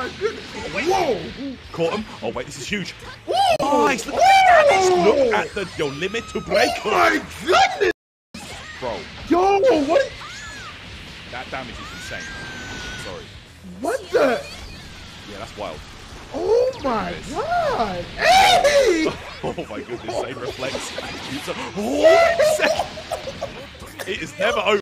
my goodness. Oh. Whoa. Caught him. Oh, wait, this is huge. Whoa. Nice. Look at the damage. Look at the your limit to break. Oh my goodness. Bro, Yo, what? that damage is insane. Sorry. What the? Yeah, that's wild. Oh my god. Hey! Oh my goodness, same reflex. Oh, it is never over.